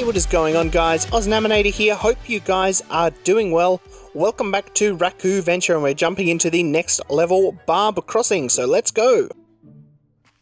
Hey, what is going on, guys? AusNaminator here. Hope you guys are doing well. Welcome back to Raccoo Venture, and we're jumping into the next level, Barb Crossing. So let's go.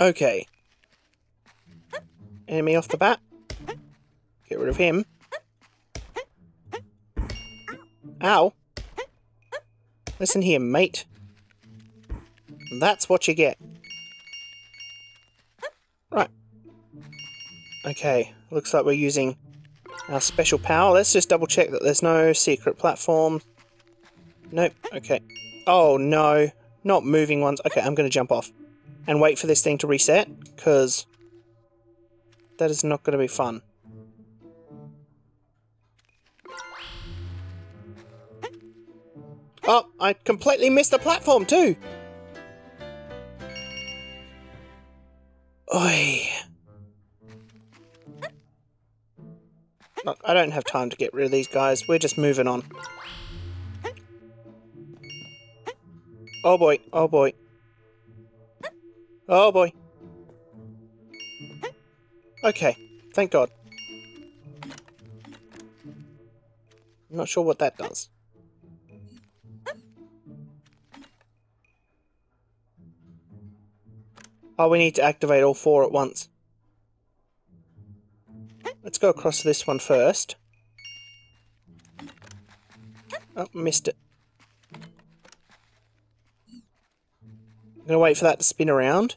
Okay. Enemy off the bat. Get rid of him. Ow. Listen here, mate. That's what you get. Right. Okay, looks like we're using our special power. Let's just double check that there's no secret platform. Nope, okay. Oh no, not moving ones. Okay, I'm going to jump off and wait for this thing to reset, because that is not going to be fun. Oh, I completely missed the platform too! Oi. Look, I don't have time to get rid of these guys. We're just moving on. Oh boy, oh boy. Oh boy. Okay, thank God. I'm not sure what that does. Oh, we need to activate all four at once. Let's go across this one first. Oh, missed it. I'm going to wait for that to spin around.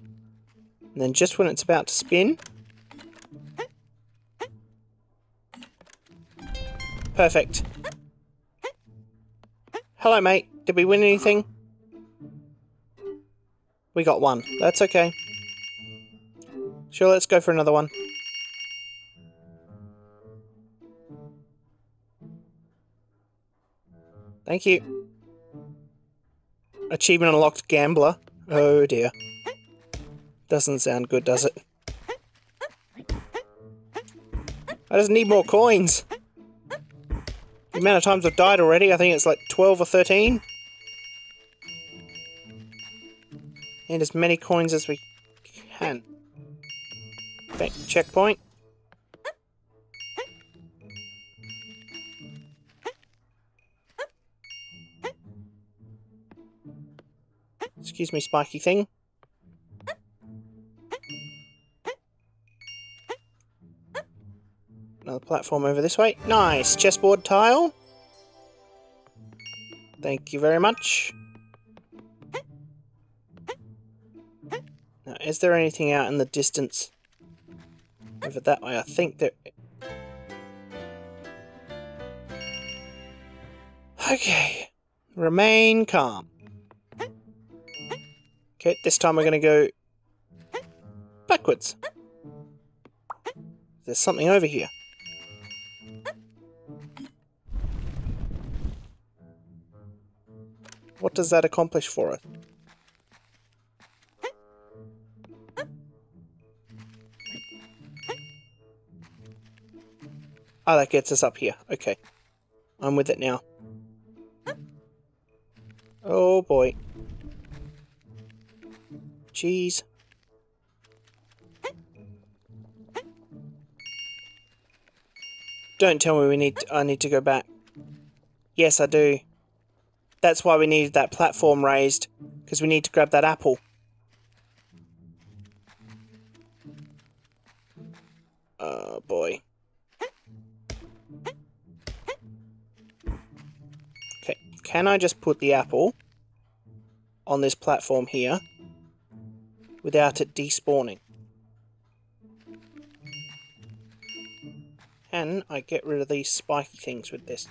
And then just when it's about to spin... Perfect. Hello, mate. Did we win anything? We got one. That's okay. Sure, let's go for another one. Thank you. Achievement unlocked gambler. Oh dear. Doesn't sound good, does it? I just need more coins. The amount of times I've died already, I think it's like 12 or 13. And as many coins as we can. Okay, checkpoint. Excuse me, spiky thing. Another platform over this way. Nice! Chessboard tile. Thank you very much. Now, is there anything out in the distance? Over that way, I think there... Okay. Remain calm. Okay, this time we're going to go backwards. There's something over here. What does that accomplish for us? Oh, that gets us up here. Okay. I'm with it now. Oh boy. Don't tell me we need to, I need to go back. Yes, I do. That's why we needed that platform raised. Because we need to grab that apple. Oh boy. Okay, can I just put the apple on this platform here without it despawning? Can I get rid of these spiky things with this?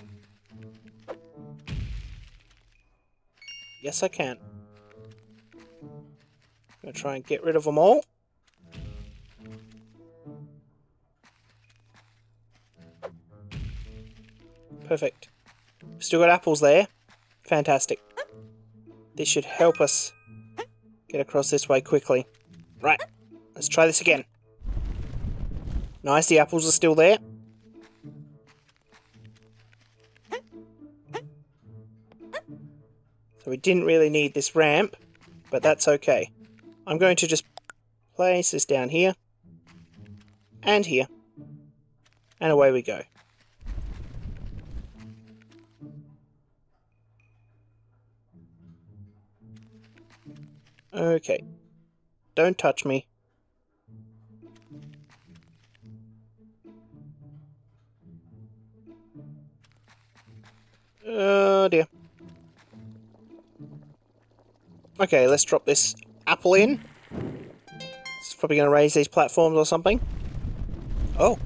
Yes, I can. I'm going to try and get rid of them all. Perfect. Still got apples there. Fantastic. This should help us get across this way quickly. Right, let's try this again. Nice, the apples are still there. So we didn't really need this ramp, but that's okay. I'm going to just place this down here, and here. And away we go. Okay. Don't touch me. Oh dear. Okay, let's drop this apple in. It's probably going to raise these platforms or something. Oh.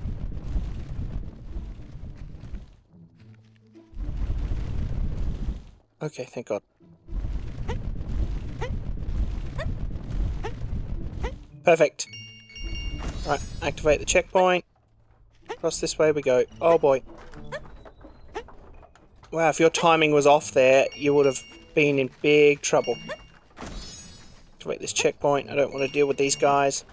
Okay, thank God. Perfect. Right, activate the checkpoint. Across this way we go. Oh boy. Wow, if your timing was off there, you would have been in big trouble. Activate this checkpoint. I don't want to deal with these guys.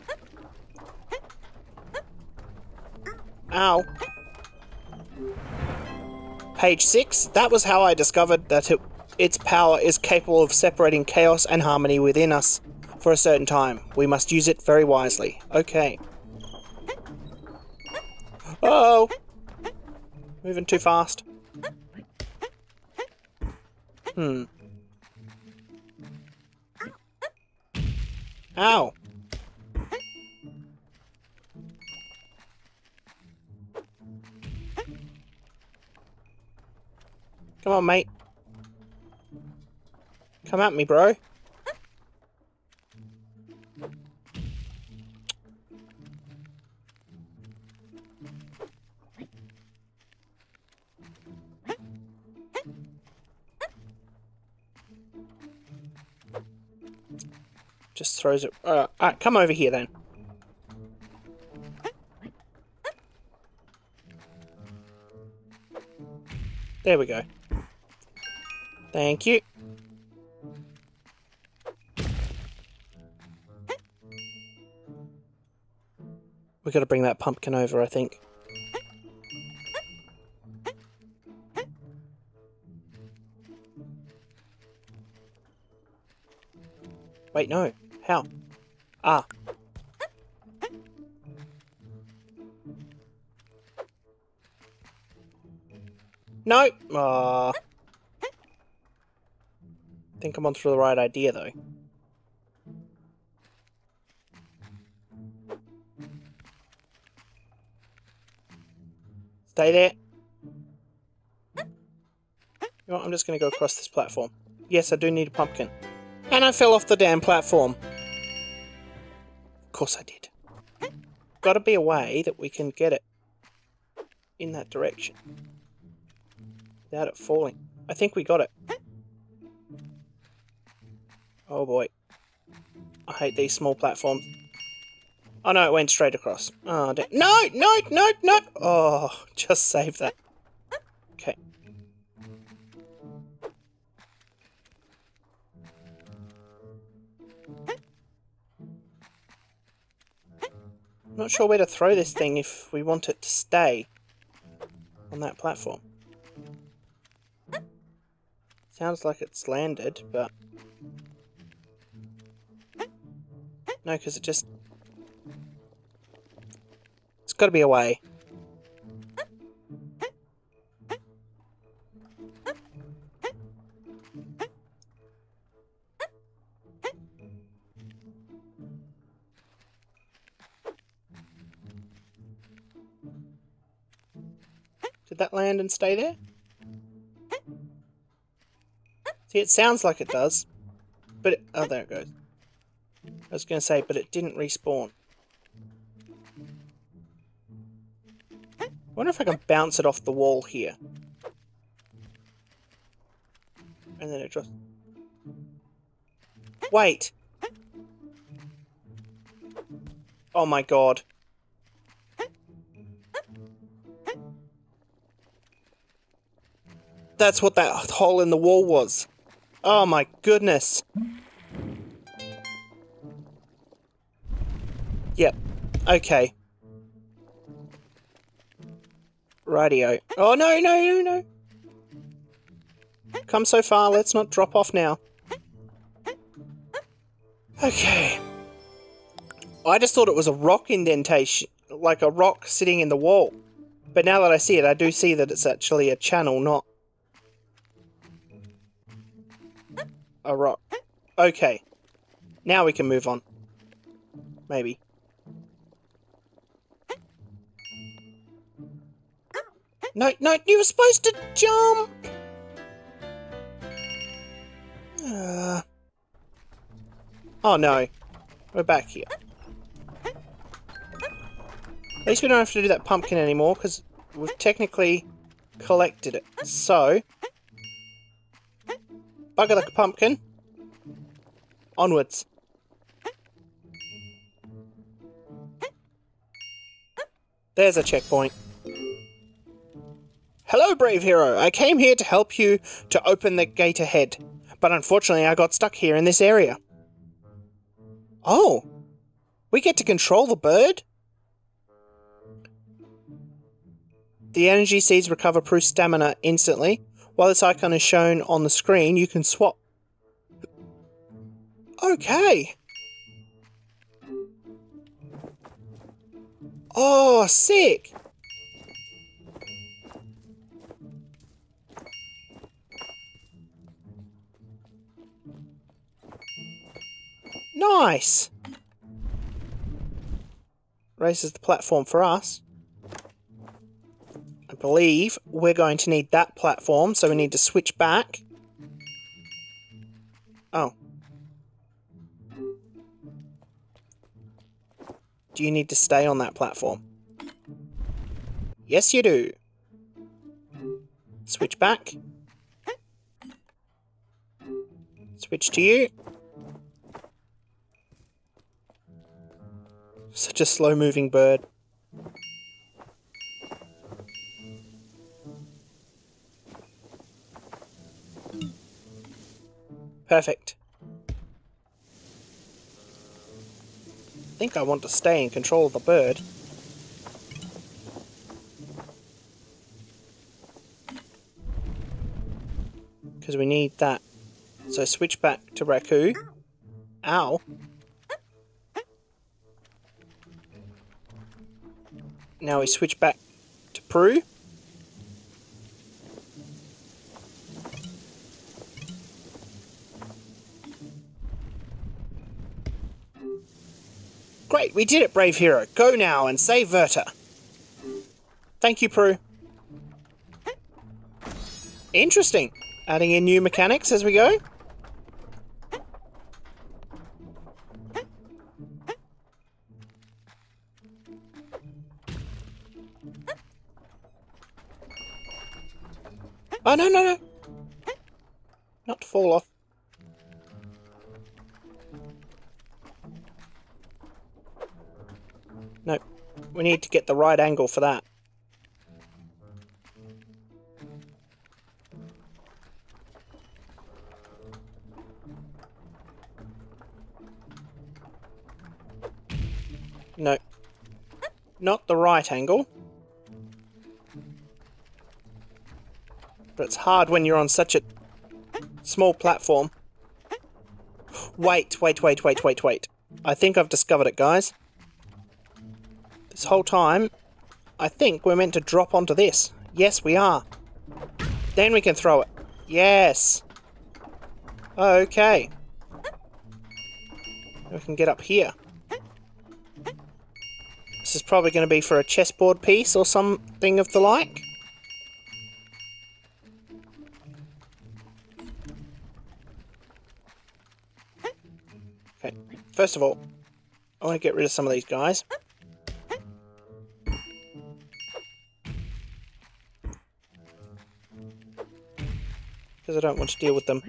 Ow. Page 6. That was how I discovered that it, its power is capable of separating chaos and harmony within us for a certain time. We must use it very wisely. Okay. Oh! Moving too fast. Hmm. Ow! Come on, mate. Come at me, bro. Throws it. Uh, Alright, come over here then. There we go. Thank you. We gotta bring that pumpkin over, I think. Wait, no. How? Ah. No! Ah. think I'm on through the right idea, though. Stay there. You know I'm just going to go across this platform. Yes, I do need a pumpkin. And I fell off the damn platform. Course I did. Gotta be a way that we can get it in that direction. Without it falling. I think we got it. Oh boy. I hate these small platforms. Oh no, it went straight across. Oh, no, no, no, no! Oh, just save that. Not sure where to throw this thing if we want it to stay on that platform. Sounds like it's landed, but... No, because it just... It's got to be a Did that land and stay there? See, it sounds like it does. But it, oh, there it goes. I was going to say, but it didn't respawn. I wonder if I can bounce it off the wall here. And then it just... Wait! Oh my god. That's what that hole in the wall was. Oh my goodness. Yep. Okay. Radio. Oh no, no, no, no. Come so far, let's not drop off now. Okay. I just thought it was a rock indentation, like a rock sitting in the wall. But now that I see it, I do see that it's actually a channel, not a rock. Okay. Now we can move on. Maybe. No, no, you were supposed to jump! Uh... Oh no. We're back here. At least we don't have to do that pumpkin anymore, because we've technically collected it. So... Bugger the pumpkin. Onwards. There's a checkpoint. Hello, brave hero. I came here to help you to open the gate ahead, but unfortunately I got stuck here in this area. Oh, we get to control the bird? The energy seeds recover Prue's stamina instantly. While this icon is shown on the screen, you can swap. Okay. Oh, sick! Nice! Raises the platform for us. Believe we're going to need that platform, so we need to switch back. Oh. Do you need to stay on that platform? Yes, you do. Switch back. Switch to you. Such a slow-moving bird. Perfect. I think I want to stay in control of the bird. Because we need that. So switch back to Raccoo. Ow. Now we switch back to Prue. We did it, brave hero. Go now and save Verta. Thank you, Prue. Interesting. Adding in new mechanics as we go. No, we need to get the right angle for that. No. Not the right angle. But it's hard when you're on such a small platform. Wait, wait, wait, wait, wait, wait. I think I've discovered it, guys. This whole time, I think we're meant to drop onto this. Yes, we are. Then we can throw it. Yes. Okay. We can get up here. This is probably going to be for a chessboard piece or something of the like. First of all, I want to get rid of some of these guys. Because I don't want to deal with them.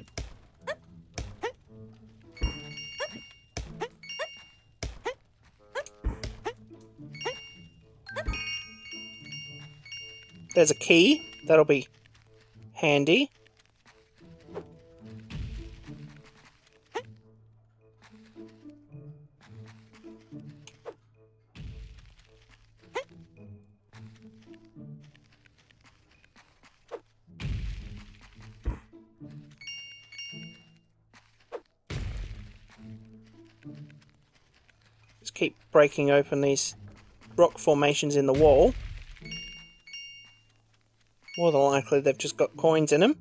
There's a key. That'll be handy. Keep breaking open these rock formations in the wall. More than likely they've just got coins in them.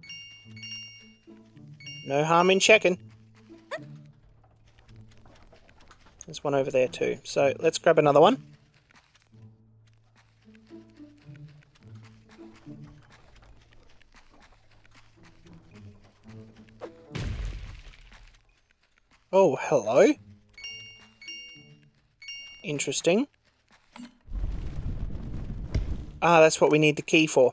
No harm in checking. There's one over there too. So let's grab another one. Oh, hello. Interesting. Ah, that's what we need the key for.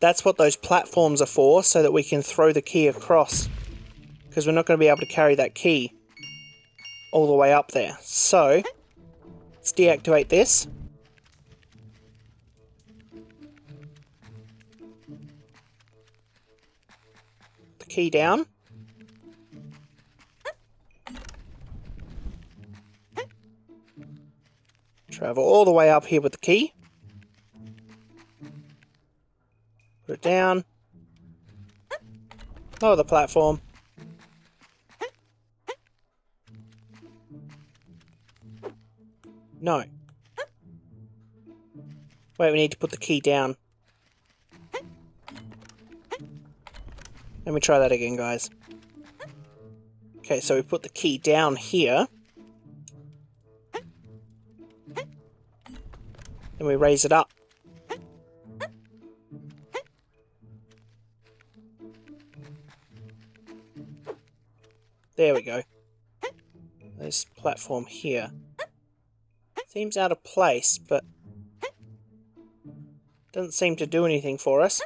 That's what those platforms are for, so that we can throw the key across. Because we're not going to be able to carry that key all the way up there. So, let's deactivate this. The key down. Travel all the way up here with the key. Put it down. Lower the platform. No. Wait, we need to put the key down. Let me try that again, guys. Okay, so we put the key down here. Then we raise it up. There we go. This platform here. Seems out of place, but doesn't seem to do anything for us.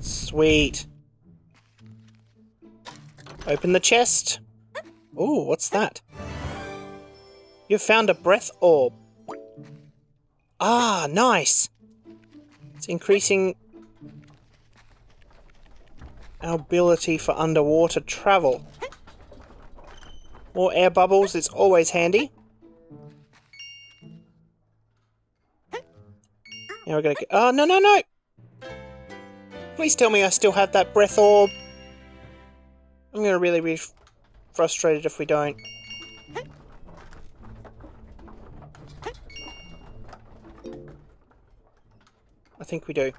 Sweet. Open the chest. Oh, what's that? You found a breath orb. Ah, nice. It's increasing our ability for underwater travel. More air bubbles, it's always handy. Now we're gonna get- Oh, no, no, no! Please tell me I still have that breath orb. I'm gonna really be frustrated if we don't. I think we do.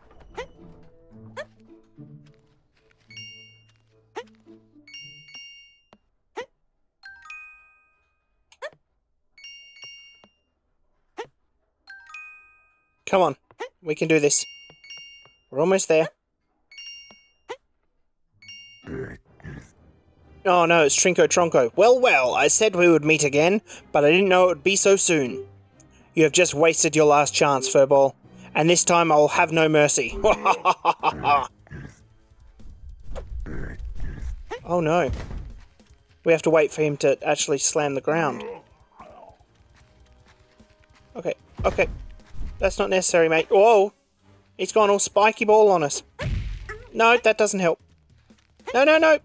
Come on, we can do this. We're almost there. Oh no, it's Trinko Tronko. Well, well, I said we would meet again, but I didn't know it would be so soon. You have just wasted your last chance, Furball, and this time I'll have no mercy. oh no. We have to wait for him to actually slam the ground. Okay, okay. That's not necessary, mate. Whoa! He's gone all spiky ball on us. No, that doesn't help. No, no, no!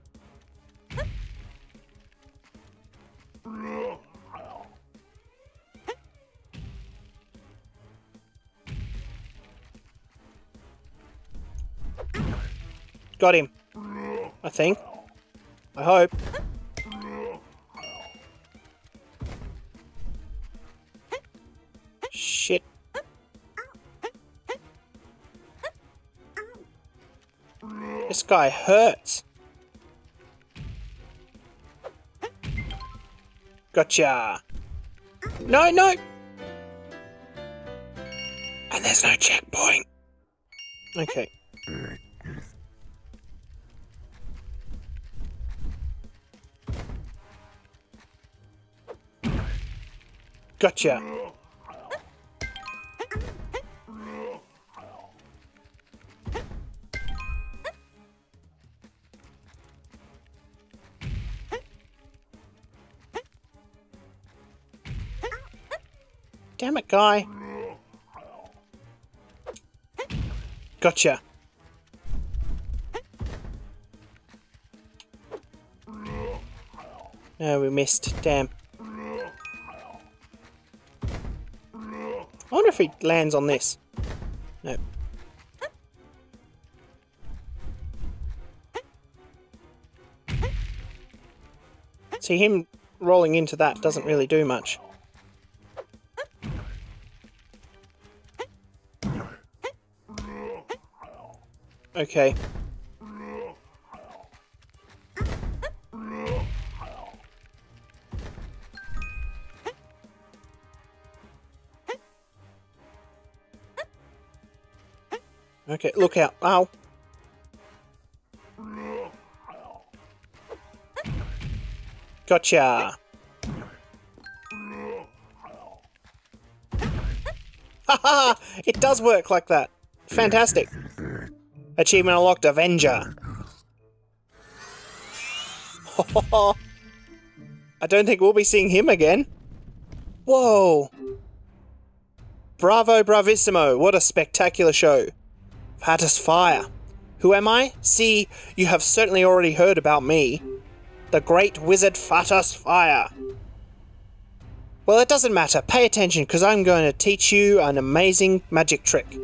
Got him. I think. I hope. Shit. This guy hurts. Gotcha. No, no. And there's no checkpoint. Okay. Gotcha. Damn it, guy. Gotcha. No, we missed. Damn. wonder if he lands on this. No. See, him rolling into that doesn't really do much. Okay. Okay, look out. Ow. Gotcha. Haha! it does work like that. Fantastic. Achievement unlocked, Avenger. I don't think we'll be seeing him again. Whoa. Bravo, bravissimo. What a spectacular show. Fatus Fire. Who am I? See, you have certainly already heard about me. The Great Wizard Fatus Fire. Well, it doesn't matter. Pay attention, because I'm going to teach you an amazing magic trick.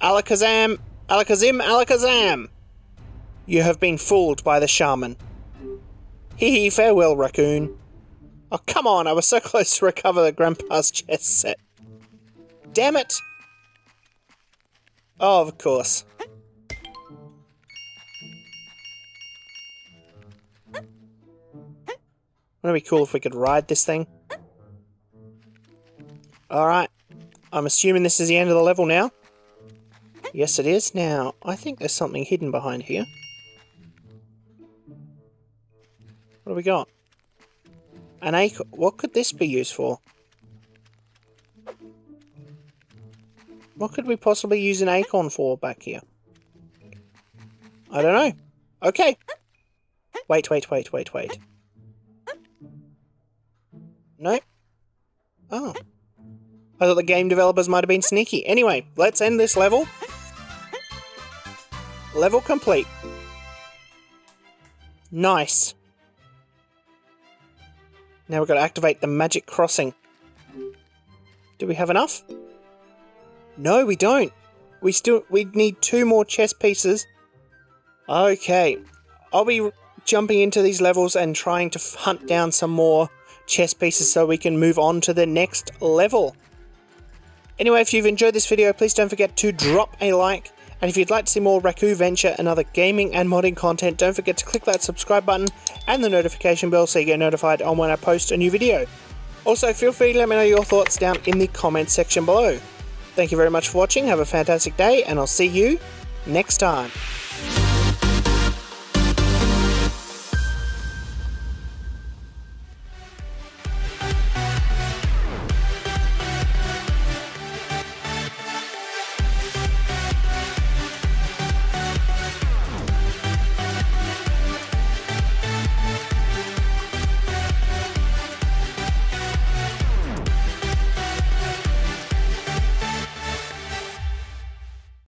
Alakazam, Alakazim, Alakazam! You have been fooled by the shaman. Hee hee, farewell, raccoon. Oh, come on, I was so close to recover the Grandpa's chess set. Damn it! Oh, of course. Wouldn't it be cool if we could ride this thing? Alright. I'm assuming this is the end of the level now. Yes, it is. Now, I think there's something hidden behind here. What do we got? An acorn. What could this be used for? What could we possibly use an acorn for back here? I don't know. Okay. Wait, wait, wait, wait, wait. Nope. Oh. I thought the game developers might have been sneaky. Anyway, let's end this level. Level complete. Nice. Now we've got to activate the magic crossing. Do we have enough? No, we don't. We still we need two more chess pieces. Okay. I'll be jumping into these levels and trying to hunt down some more chess pieces so we can move on to the next level. Anyway, if you've enjoyed this video, please don't forget to drop a like. And if you'd like to see more Raccoo Venture and other gaming and modding content, don't forget to click that subscribe button and the notification bell so you get notified on when I post a new video. Also, feel free to let me know your thoughts down in the comments section below. Thank you very much for watching, have a fantastic day, and I'll see you next time.